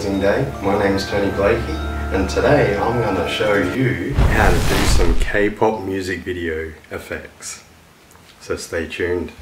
amazing day. My name is Tony Blakey and today I'm going to show you how to do some K-pop music video effects. So stay tuned.